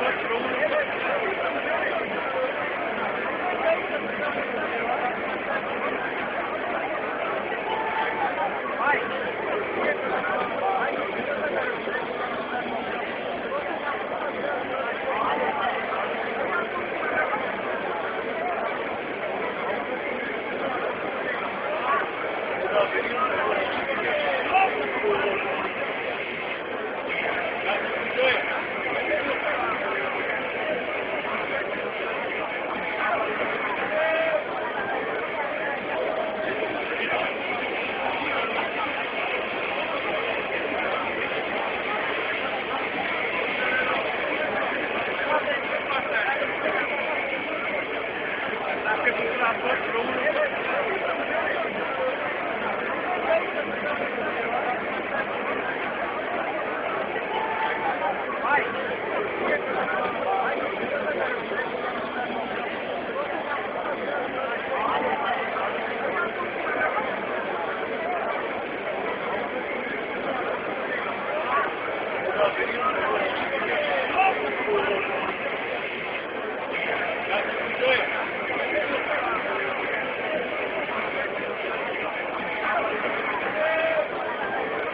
Thank you. Ja,